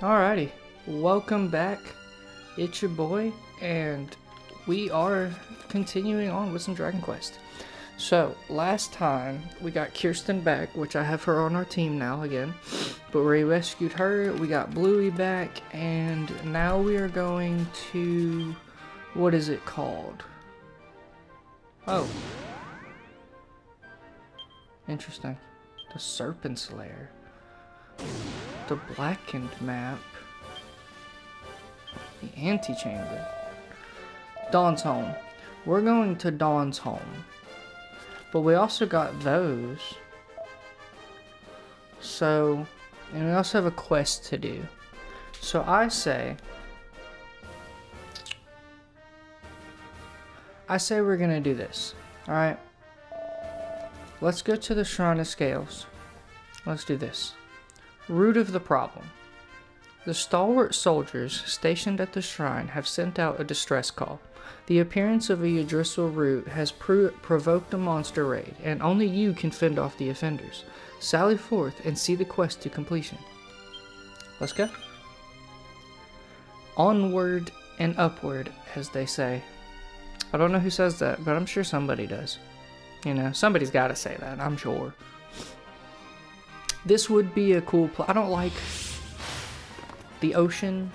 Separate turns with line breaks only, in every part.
Alrighty, welcome back. It's your boy, and we are continuing on with some Dragon Quest. So, last time we got Kirsten back, which I have her on our team now again. But we rescued her, we got Bluey back, and now we are going to. What is it called? Oh. Interesting. The Serpent's Lair. The Blackened Map. The Antechamber. Dawn's Home. We're going to Dawn's Home. But we also got those. So, and we also have a quest to do. So I say, I say we're gonna do this. Alright? Let's go to the Shrine of Scales. Let's do this. Root of the problem. The stalwart soldiers stationed at the shrine have sent out a distress call. The appearance of a Yggdrasil root has pro- provoked a monster raid, and only you can fend off the offenders. Sally forth and see the quest to completion. Let's go. Onward and upward, as they say. I don't know who says that, but I'm sure somebody does. You know, somebody's got to say that, I'm sure. This would be a cool pl- I don't like the ocean.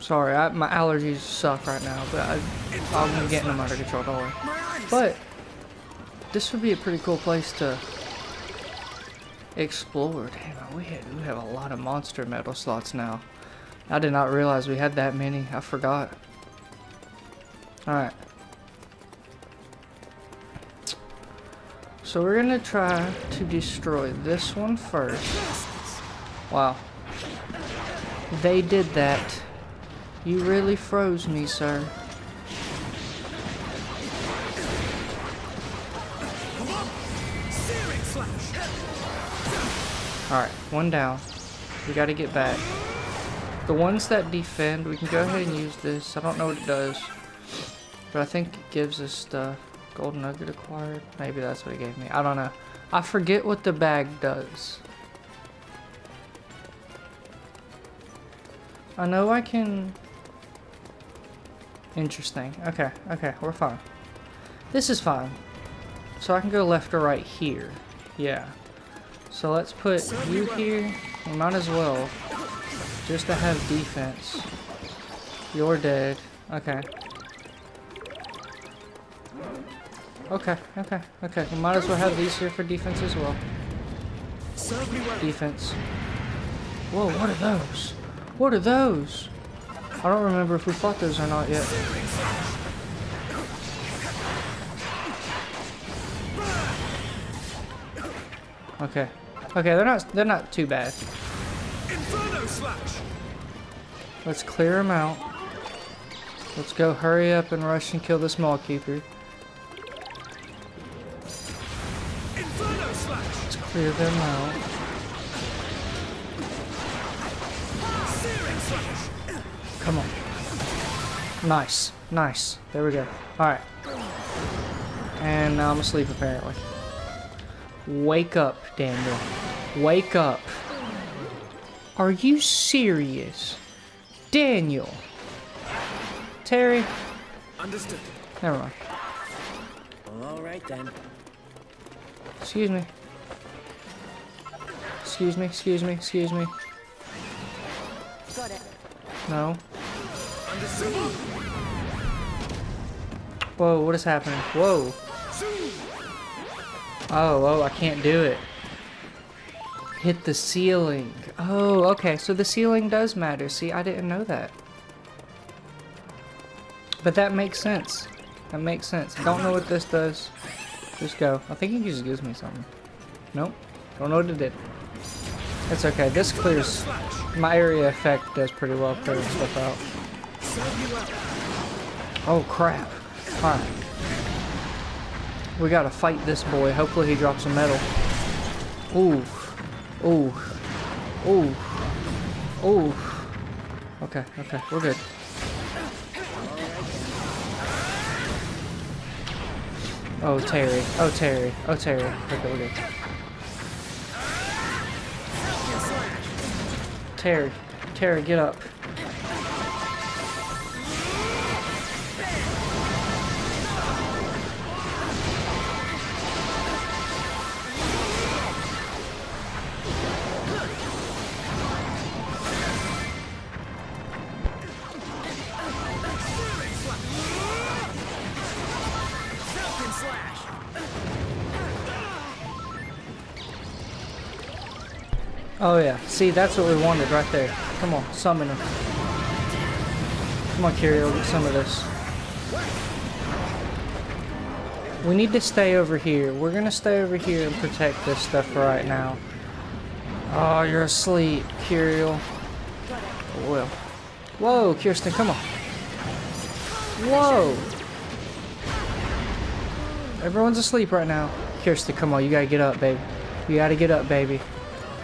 Sorry, I, my allergies suck right now, but I, I'm getting them under control, don't worry. But this would be a pretty cool place to explore. Damn, we, we have a lot of monster medal slots now. I did not realize we had that many. I forgot. Alright. So we're gonna try to destroy this one first. Wow. They did that. You really froze me, sir. Alright, one down. We gotta get back. The ones that defend, we can go ahead and use this. I don't know what it does. But I think it gives us the golden nugget acquired. Maybe that's what it gave me. I don't know. I forget what the bag does. I know I can... Interesting. Okay, okay, we're fine. This is fine. So I can go left or right here. Yeah. So let's put you here. We might as well. Just to have defense. You're dead. Okay. Okay, okay, okay. We might as well have these here for defense as well. Defense. Whoa, what are those? What are those? I don't remember if we fought those or not yet. Okay. Okay, they're not they're not too bad. Let's clear them out. Let's go hurry up and rush and kill this mall keeper. Clear them out. Come on. Nice. Nice. There we go. Alright. And now I'm asleep apparently. Wake up, Daniel. Wake up. Are you serious? Daniel. Terry.
Understood.
Never mind.
All right then.
Excuse me. Excuse me, excuse me, excuse me.
Got it.
No. Whoa, what is happening? Whoa. Oh, oh, I can't do it. Hit the ceiling. Oh, okay, so the ceiling does matter. See, I didn't know that. But that makes sense. That makes sense. Don't know what this does. Just go. I think he just gives me something. Nope. Don't know what it did. It's okay. This clears... My area effect does pretty well clearing stuff out. Oh, crap. Alright. We gotta fight this boy. Hopefully he drops a medal. Ooh. Ooh. Ooh. Ooh. Okay, okay. We're good. Oh, Terry. Oh, Terry. Oh, Terry. Okay, we're good. Terry. Terry, get up. Oh yeah, see that's what we wanted right there. Come on, summon him. Come on, Kiryl, get some of this. We need to stay over here. We're gonna stay over here and protect this stuff right now. Oh, you're asleep, Kiryl. Well. Whoa, Kirsten, come on. Whoa! Everyone's asleep right now. Kirsten, come on, you gotta get up, baby. You gotta get up, baby.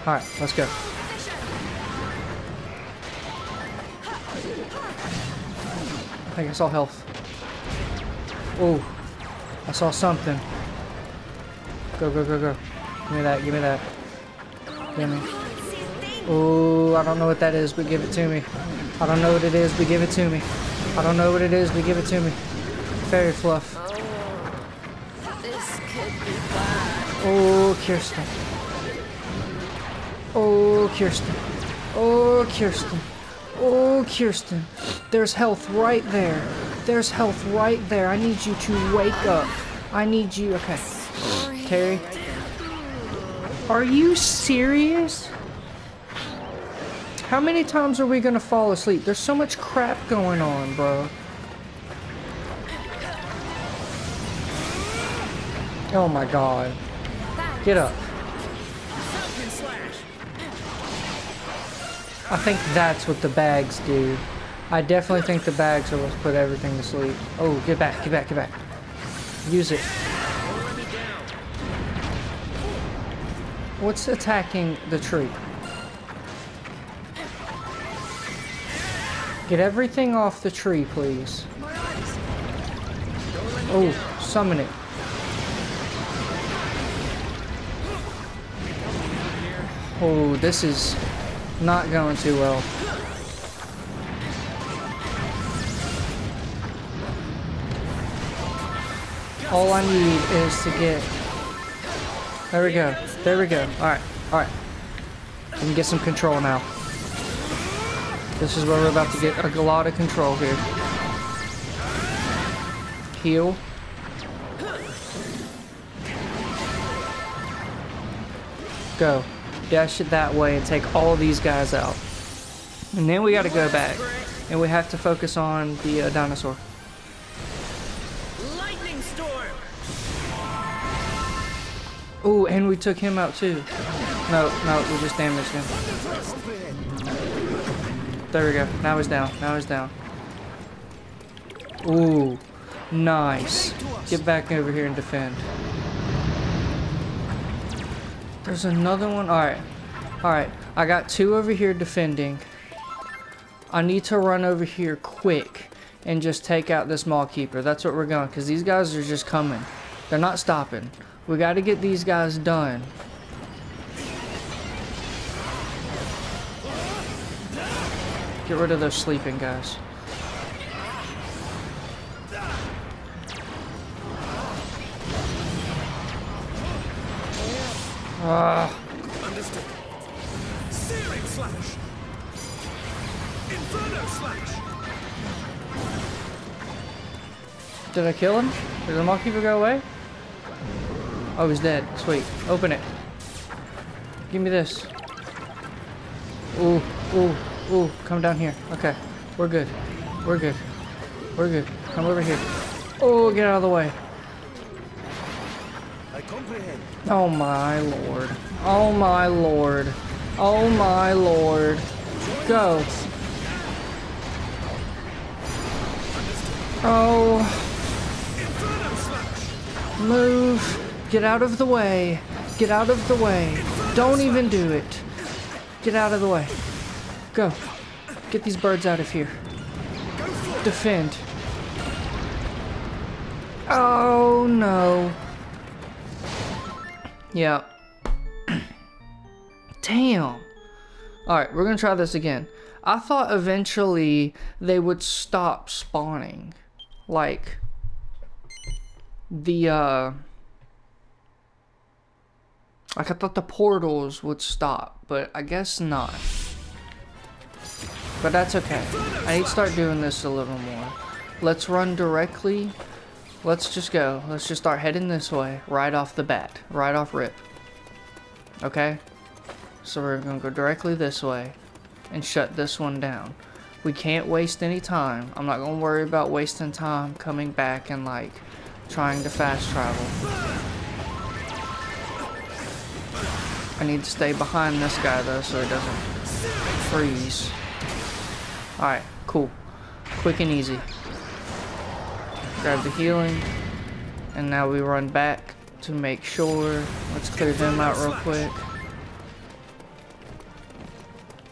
Alright, let's go. I think I saw health. Oh, I saw something. Go, go, go, go. Give me that, give me that. Give me. Oh, I don't know what that is, but give it to me. I don't know what it is, but give it to me. I don't know what it is, but give it to me. Fairy fluff.
Oh, this could be bad.
Oh, Kirsten. Oh, Kirsten. Oh, Kirsten. Oh, Kirsten. There's health right there. There's health right there. I need you to wake up. I need you. Okay. Terry. Are you serious? How many times are we gonna fall asleep? There's so much crap going on, bro. Oh my god. Get up. I think that's what the bags do. I definitely think the bags are what put everything to sleep. Oh, get back, get back, get back. Use it. What's attacking the tree? Get everything off the tree, please. Oh, summon it. Oh, this is not going too well. All I need is to get. There we go. There we go. Alright, alright. We can get some control now. This is where we're about to get a lot of control here. Heal. Go. Dash it that way and take all these guys out. And then we gotta go back. And we have to focus on the uh, dinosaur.
Lightning storm.
Oh, and we took him out too. No, no, we just damaged him. There we go. Now he's down. Now he's down. Ooh, nice. Get back over here and defend. There's another one. All right, all right. I got two over here defending. I need to run over here quick and just take out this mall keeper. That's what we're going, because these guys are just coming. They're not stopping. We got to get these guys done. Get rid of those sleeping guys. Ah,
Understood. Searing slash. Inferno slash.
did I kill him? Did the mall keeper go away? Oh, he's dead. Sweet. Open it. Give me this. Ooh, ooh, ooh. Come down here. Okay. We're good. We're good. We're good. Come over here. Oh, get out of the way. Oh my lord. Oh my lord. Oh my lord. Go. Oh, move. Get out of the way. Get out of the way. Don't even do it. Get out of the way. Go. Get these birds out of here. Defend. Oh no. Yeah. Damn. Alright, we're gonna try this again. I thought eventually they would stop spawning. Like, the, uh... Like, I thought the portals would stop, but I guess not. But that's okay. I need to start doing this a little more. Let's run directly. Let's just go. Let's just start heading this way right off the bat. Right off rip. Okay? So we're going to go directly this way and shut this one down. We can't waste any time. I'm not going to worry about wasting time coming back and like trying to fast travel. I need to stay behind this guy though so he doesn't freeze. Alright, cool. Quick and easy. Grab the healing. And now we run back to make sure. Let's clear them out real quick.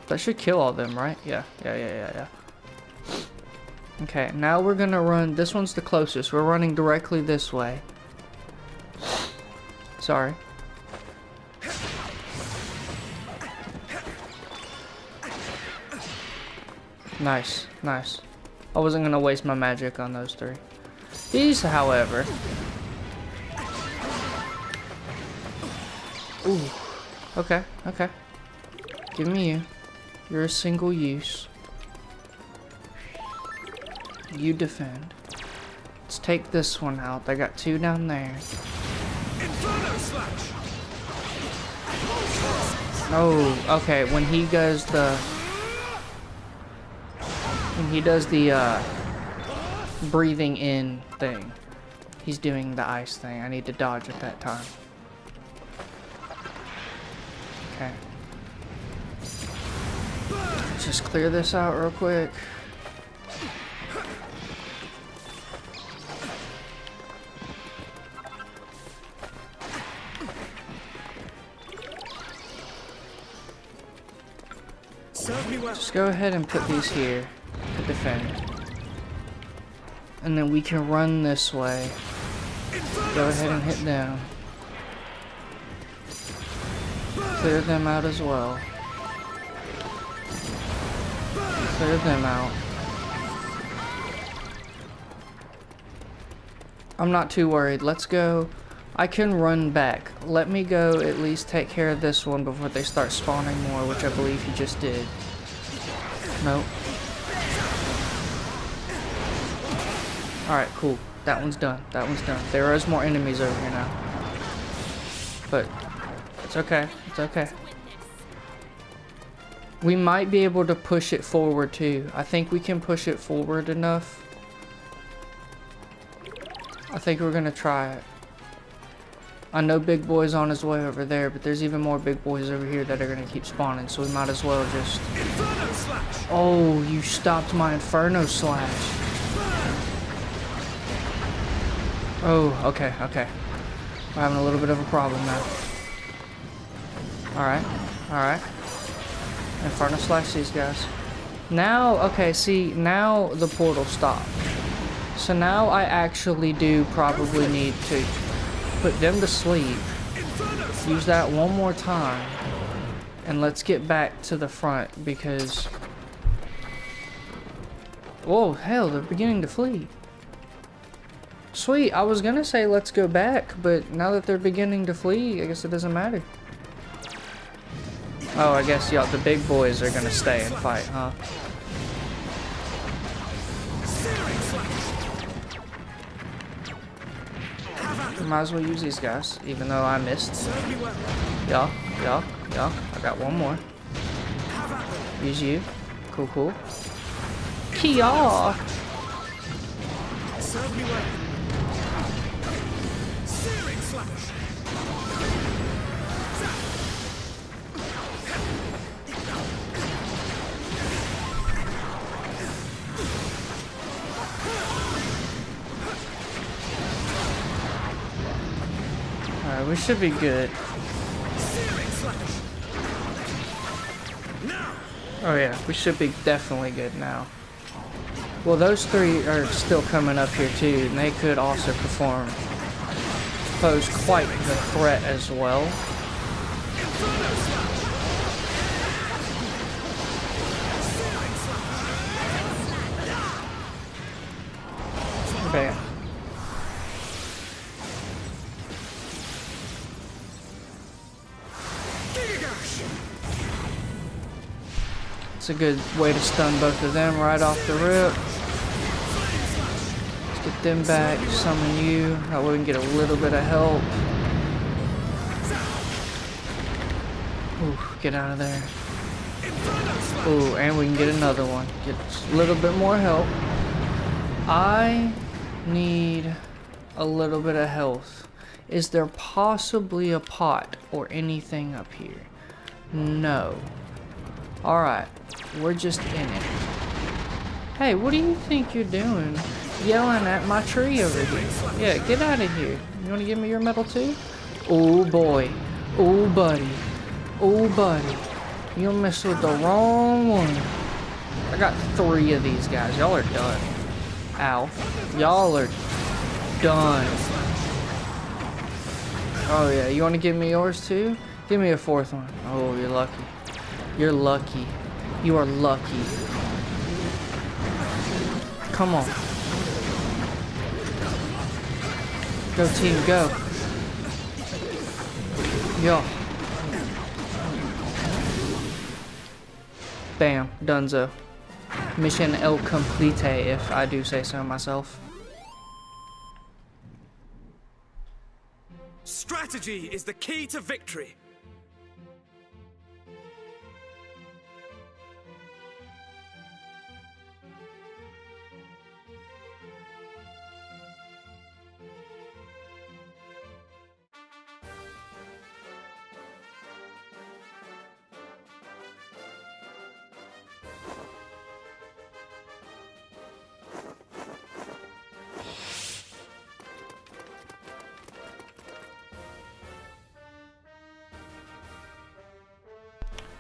That should kill all them, right? Yeah, yeah, yeah, yeah, yeah. Okay, now we're gonna run, this one's the closest. We're running directly this way. Sorry. Nice, nice. I wasn't gonna waste my magic on those three. These, however... Ooh. Okay, okay. Give me you. You're a single use. You defend. Let's take this one out. I got two down there. Oh, okay. When he does the... When he does the, uh... Breathing in thing. He's doing the ice thing. I need to dodge at that time. Okay. Just clear this out real quick.
Serve me well.
Just go ahead and put these here to defend. And then we can run this way. Go ahead and hit down. Clear them out as well. Clear them out. I'm not too worried. Let's go. I can run back. Let me go at least take care of this one before they start spawning more, which I believe he just did. Nope. Alright, cool. That one's done. That one's done. There is more enemies over here now. But it's okay. It's okay. We might be able to push it forward too. I think we can push it forward enough. I think we're gonna try it. I know Big Boy's on his way over there, but there's even more Big Boys over here that are gonna keep spawning, so we might as well just... Oh, you stopped my Inferno Slash. Oh, okay, okay. We're having a little bit of a problem now. Alright, alright. Inferno Slash these guys. Now, okay, see, now the portal stopped. So now I actually do probably need to put them to sleep. Use that one more time. And let's get back to the front because... Whoa, hell, they're beginning to flee. Sweet, I was gonna say let's go back, but now that they're beginning to flee, I guess it doesn't matter. Oh, I guess y'all, the big boys are gonna stay and fight, huh? Might as well use these guys, even though I missed. Yeah, yeah, yeah. I got one more. Use you. Cool, cool. Kia!
Serve me well.
Alright, we should be good. Oh yeah, we should be definitely good now. Well, those three are still coming up here too, and they could also perform, pose quite the threat as well. Okay. It's a good way to stun both of them right off the rip. Them back, summon you. That way we can get a little bit of help. Ooh, get out of there. Ooh, and we can get another one. Get a little bit more help. I need a little bit of health. Is there possibly a pot or anything up here? No. Alright, we're just in it. Hey, what do you think you're doing? Yelling at my tree over here. Yeah, get out of here. You want to give me your medal too? Oh boy. Oh buddy. Oh buddy. You messed with the wrong one. I got three of these guys. Y'all are done. Ow. Y'all are done. Oh yeah, you want to give me yours too? Give me a fourth one. Oh, you're lucky. You're lucky. You are lucky. Come on. Go team, go. Yo. Bam, Dunzo. Mission el complete, if I do say so myself.
Strategy is the key to victory.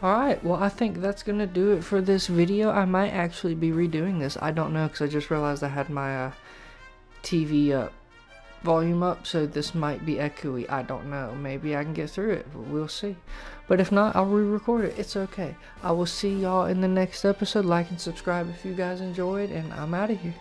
Alright, well I think that's gonna do it for this video. I might actually be redoing this. I don't know because I just realized I had my uh, TV up, volume up, so this might be echoey. I don't know. Maybe I can get through it. But we'll see. But if not, I'll re-record it. It's okay. I will see y'all in the next episode. Like and subscribe if you guys enjoyed, and I'm out of here.